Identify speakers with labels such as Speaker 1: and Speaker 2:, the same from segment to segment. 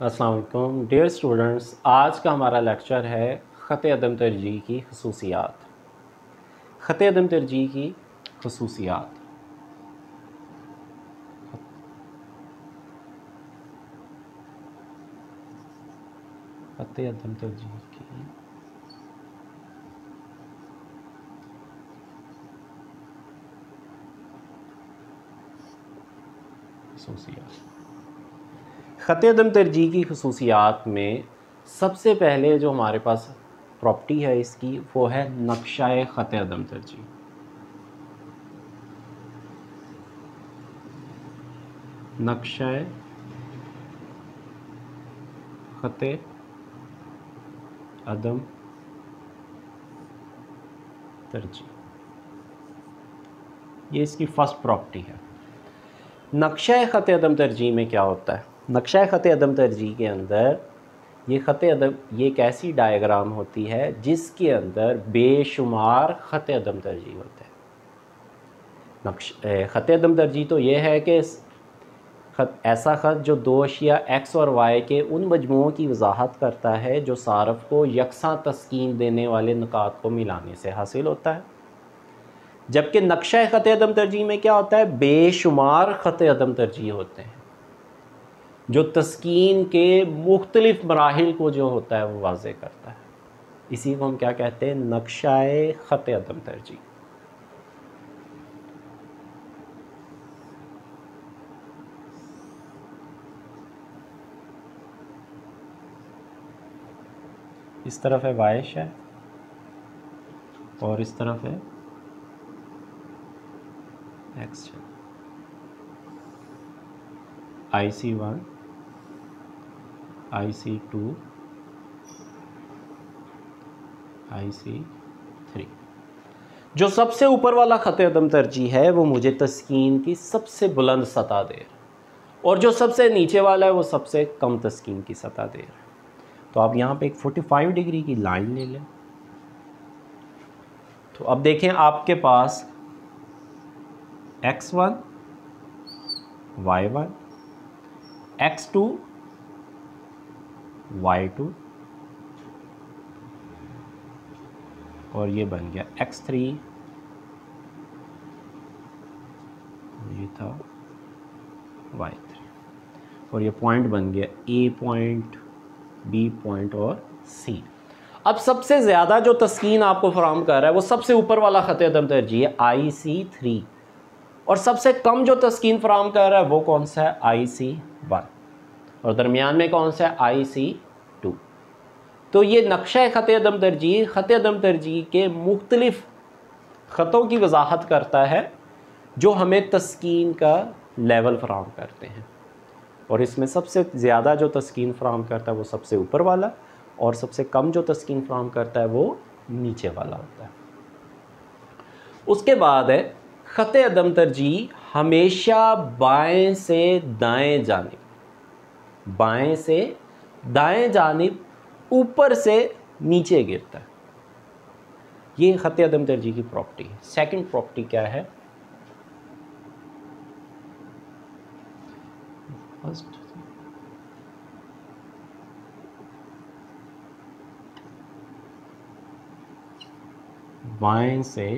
Speaker 1: वालेकुम dear students आज का हमारा लेक्चर है ख़त अदम तरजीह की खसूसियात। ख़त अदम तरजीह की खसूसियात। ख़त अदम तरजीह की खसूसियात। ख़त दम तरजीह की खसूसियात में सबसे पहले जो हमारे पास प्रॉपर्टी है इसकी, वो है नक्शा ख़त अदम तरजीह नक्शा ख़त अदम तरजीह ये इसकी फ़र्स्ट प्रॉपर्टी है। नक्शा ख़त अदम तरजीह में क्या होता है? नक्शा ख़त अदम तरजीह के अंदर, ये ख़त अदम, ये एक ऐसी डायग्राम होती है जिसके अंदर बेशुमार ख़त अदम तरजीह होते हैं। नक्श ख़त अदम तरजीह तो ये है कि ख़त, ऐसा ख़त जो दो अशिया एक्स और वाई के उन मजमुओं की वजाहत करता है जो सारफ को यकसा तस्कीन देने वाले नुकात को मिलाने से हासिल होता है। जबकि नक्शा ख़त अदम तरजीह में क्या होता है? बेशुमार ख़त अदम तरजीह होते हैं। जो तस्कीन के मुख्तलिफ़ मराहल को जो होता है वो वाज करता है। इसी को हम क्या कहते हैं? नक्शा ख़त अदम तरजीह। इस तरफ़ है वाइश है और इस तरफ़ है x i c one i c two i c three जो सबसे ऊपर वाला ख़त अदम तरजीह है, वो मुझे तस्कीन की सबसे बुलंद सतह दे और जो सबसे नीचे वाला है, वो सबसे कम तस्कीन की सतह दे तो आप यहाँ पे एक 45 डिग्री की लाइन ले लें। तो अब देखें आपके पास x one y one x two y two और ये बन गया एक्स थ्री ये था वाई थ्री और ये पॉइंट बन गया ए पॉइंट बी पॉइंट और सी अब सबसे ज़्यादा जो तस्कीन आपको फराम कर रहा है, वो सबसे ऊपर वाला ख़त अदम तरजीह है आई सी थ्री और सबसे कम जो तस्कीन फराम कर रहा है, वो कौन सा है? आई सी वन और दरमियान में कौन सा है? आई सी टू तो ये नक्शा ख़त अदम तरजीह ख़त अदम तरजीह के मुख्तलफ़ ख़तों की वजाहत करता है, जो हमें तस्कीन का लेवल फ्राहम करते हैं। और इसमें सबसे ज़्यादा जो तस्कीन फ्राहम करता है, वो सबसे ऊपर वाला, और सबसे कम जो तस्कीन फ्राहम करता है, वो नीचे वाला होता है। उसके बाद है ख़त अदम तरजीह हमेशा बाएँ से दाएँ जानिब बाएँ से दाएँ जानिब ऊपर से नीचे गिरता है। ये ख़त अदम तरजीह की प्रॉपर्टी है। सेकेंड प्रॉपर्टी क्या है? फ़र्स्ट बाएँ से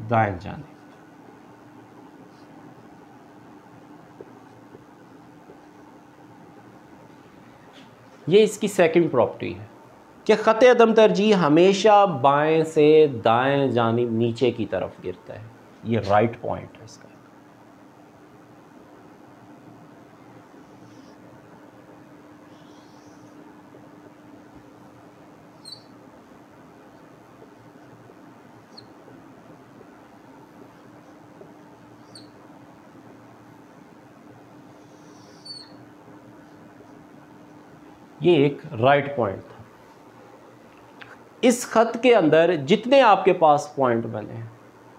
Speaker 1: दाएँ जाने ये इसकी सेकंड प्रॉपर्टी है। कि ख़त अदम तरजीह हमेशा बाएँ से दाएँ जानी नीचे की तरफ़ गिरता है। ये राइट पॉइंट है इसका। ये एक राइट पॉइंट था। इस ख़त के अंदर जितने आपके पास पॉइंट बने हैं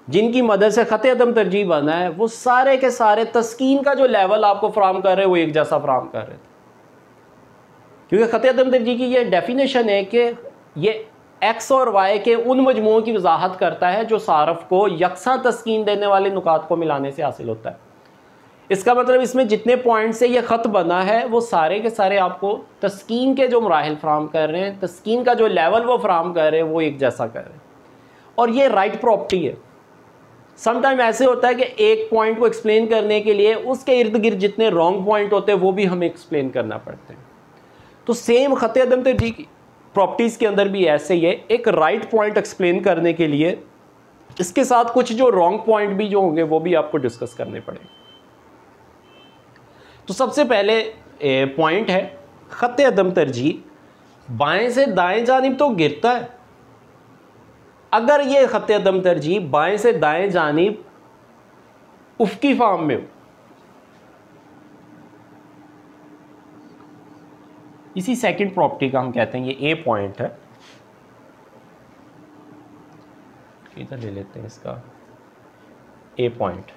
Speaker 1: जिनकी मदद से ख़त अदम तरजीह बना है, वो सारे के सारे तस्कीन का जो लेवल आपको फ्राहम कर रहे हैं, वो एक जैसा फ्राहम कर रहे थे। क्योंकि ख़त अदम तरजीह की ये डेफिनेशन है कि ये एक्स और वाई के उन मजमुओं की वजाहत करता है जो सारफ को यकसा तस्कीन देने वाले नुकात को मिलाने से हासिल होता है। इसका मतलब इसमें जितने पॉइंट से ये ख़त बना है, वो सारे के सारे आपको तस्कीन के जो मराहल फ्राहम कर रहे हैं, तस्कीन का जो लेवल वो फ्राहम कर रहे हैं, वो एक जैसा कर रहे हैं। और ये राइट प्रॉपर्टी है। समटाइम ऐसे होता है कि एक पॉइंट को एक्सप्लेन करने के लिए उसके इर्द गिर्द जितने रॉन्ग पॉइंट होते हैं, वो भी हमें एक्सप्लेन करना पड़ते हैं। तो सेम ख़त अदम जी की प्रॉपर्टीज़ के अंदर भी ऐसे ही है। एक राइट पॉइंट एक्सप्लेन करने के लिए, इसके साथ कुछ जो रॉन्ग पॉइंट भी जो होंगे, वो भी आपको डिस्कस करने पड़ेंगे। तो सबसे पहले पॉइंट है ख़त अदम तरजीह। बाएँ से दाएँ जानब तो गिरता है। अगर ये ख़त अदम तरजीह बाएँ से दाएँ जानब उफ़की फार्म में हो। इसी सेकंड प्रॉपर्टी का हम कहते हैं, ये ए पॉइंट है। इधर ले लेते हैं इसका। ए पॉइंट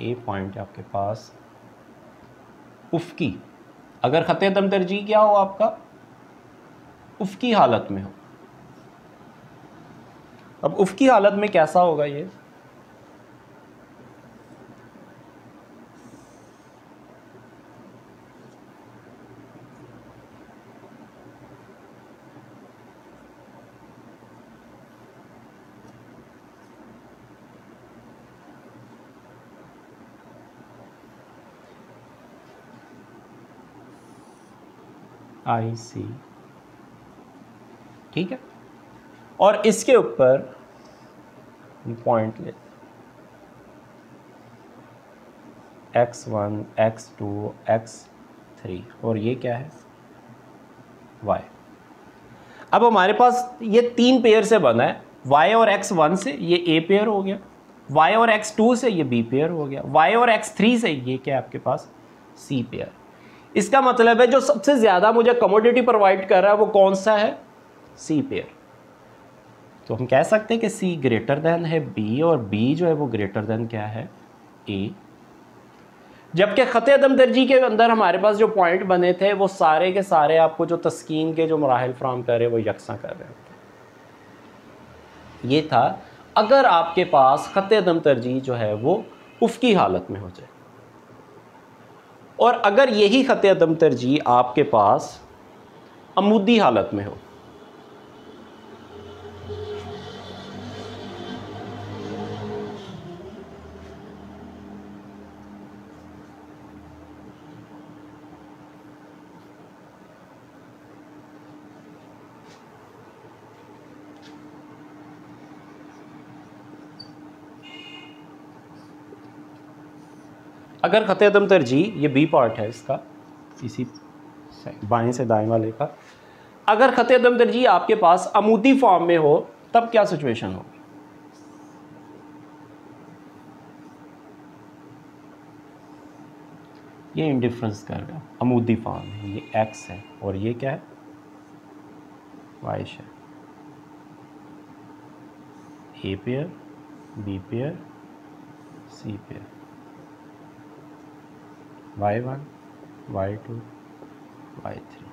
Speaker 1: ए पॉइंट है आपके पास। उफ़की, अगर ख़त दम तरजीह क्या हो आपका? उफ़की हालत में हो। अब उफ़की हालत में कैसा होगा ये? आई सी ठीक है? और इसके ऊपर पॉइंट ले। X one x two x three और ये क्या है? वाई अब हमारे पास ये तीन पेयर से बना है। वाई और एक्स वन से ये ए पेयर हो गया। वाई और एक्स टू से ये बी पेयर हो गया। वाई और एक्स थ्री से ये क्या है आपके पास? सी पेयर इसका मतलब है जो सबसे ज़्यादा मुझे कमोडिटी प्रोवाइड कर रहा है वो कौन सा है? सी पेयर तो हम कह सकते हैं कि सी ग्रेटर देन है बी और बी जो है वो ग्रेटर देन क्या है? ए जबकि ख़त अदम दर्जी के अंदर हमारे पास जो पॉइंट बने थे, वो सारे के सारे आपको जो तस्कीन के जो मराहल फ्राहम कर रहे हैं, वो यकसा कर रहे थे ये था, अगर आपके पास ख़त अदम तरजीह जो है वो उफ़ की हालत में हो जाए। और अगर यही ख़त अदम तरजीह आपके पास अमूदी हालत में हो अगर ख़त तरजीह, ये बी पार्ट है इसका, इसी बाएँ से दाएँ वाले का। अगर ख़त अदम तरजीह आपके पास अमूदी फॉर्म में हो, तब क्या सिचुएशन होगी? ये इंडिफरेंस कर रहा है। अमूदी फॉर्म है, ये एक्स है, और ये क्या है? वाइश है। A pair b pair c pair y one y two y three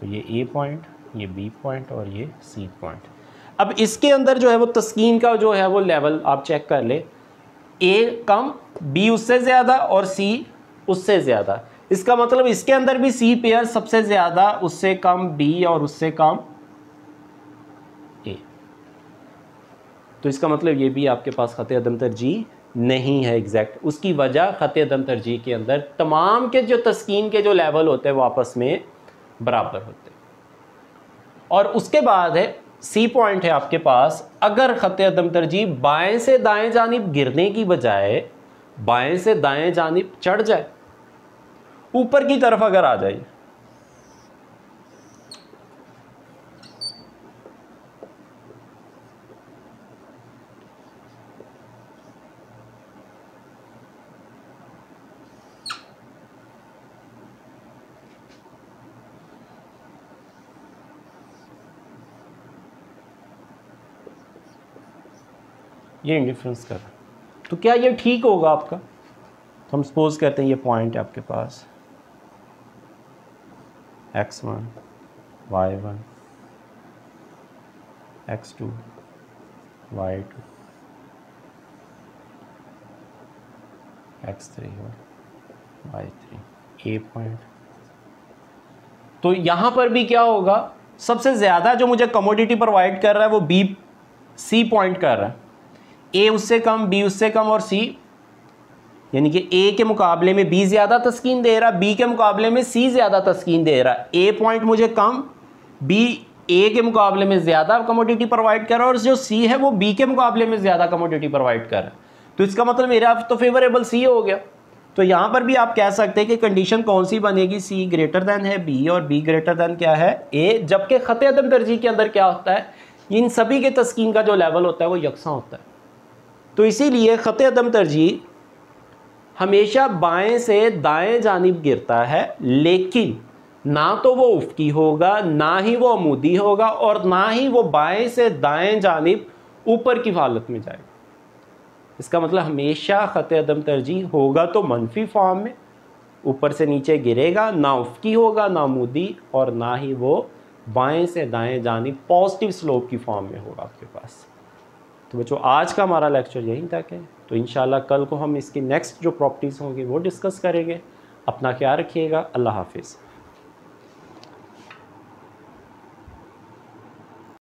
Speaker 1: तो ये ए पॉइंट ये बी पॉइंट और ये सी पॉइंट अब इसके अंदर जो है वो तस्कीन का जो है वो लेवल आप चेक कर ले. ए कम बी उससे ज़्यादा और सी उससे ज़्यादा. इसका मतलब इसके अंदर भी सी पेयर सबसे ज़्यादा, उससे कम बी और उससे कम ए तो इसका मतलब ये भी आपके पास ख़त अदम तरजीह. नहीं है एग्जैक्ट उसकी वजह ख़त दम तरजीह के अंदर तमाम के जो तस्कीन के जो लेवल होते हैं, वो आपस में बराबर होते हैं। और उसके बाद है सी पॉइंट है आपके पास, अगर ख़त दम तरजीह बाएँ से दाएँ जानब गिरने की बजाय बाएँ से दाएँ जानब चढ़ जाए, ऊपर की तरफ़ अगर आ जाए ये इंडिफरेंस कर तो क्या ये ठीक होगा आपका? तो हम सपोज़ करते हैं ये पॉइंट है आपके पास। X one y one x two y two x three और वाई थ्री ए पॉइंट तो यहाँ पर भी क्या होगा? सबसे ज़्यादा जो मुझे कमोडिटी प्रोवाइड कर रहा है वो बी सी पॉइंट कर रहा है। ए उससे कम बी उससे कम और सी यानी कि ए के मुकाबले में बी ज़्यादा तस्कीन दे रहा बी के मुकाबले में सी ज़्यादा तस्कीन दे रहा। ए पॉइंट मुझे कम बी ए के मुकाबले में ज़्यादा कमोडिटी प्रोवाइड कर रहा है, और जो सी है वो बी के मुकाबले में ज़्यादा कमोडिटी प्रोवाइड कर रहा है। तो इसका मतलब मेरा तो फेवरेबल सी हो गया। तो यहाँ पर भी आप कह सकते हैं कि कंडीशन कौन सी बनेगी? सी ग्रेटर देन है बी और बी ग्रेटर दैन क्या है? ए जबकि ख़त अदम तरजीह के अंदर क्या होता है? इन सभी के तस्कीन का जो लेवल होता है वो यकसा होता है। तो इसीलिए ख़त अदम तरजीह हमेशा बाएँ से दाएँ जानब गिरता है, लेकिन ना तो वो उफकी होगा, ना ही वो अमूदी होगा, और ना ही वो बाएँ से दाएँ जानब ऊपर की हालत में जाएगा। इसका मतलब हमेशा ख़त अदम तरजीह होगा तो मनफी फॉर्म में ऊपर से नीचे गिरेगा, ना उफकी होगा, ना मुदी और ना ही वो बाएँ से दाएँ जानी पॉजिटिव स्लोप की फॉर्म में होगा आपके पास। तो बच्चों, आज का हमारा लेक्चर यहीं तक है। तो इन कल को हम इसकी नेक्स्ट जो प्रॉपर्टीज़ होंगी, वो डिस्कस करेंगे। अपना ख्याल रखिएगा। अल्लाह हाफिज़।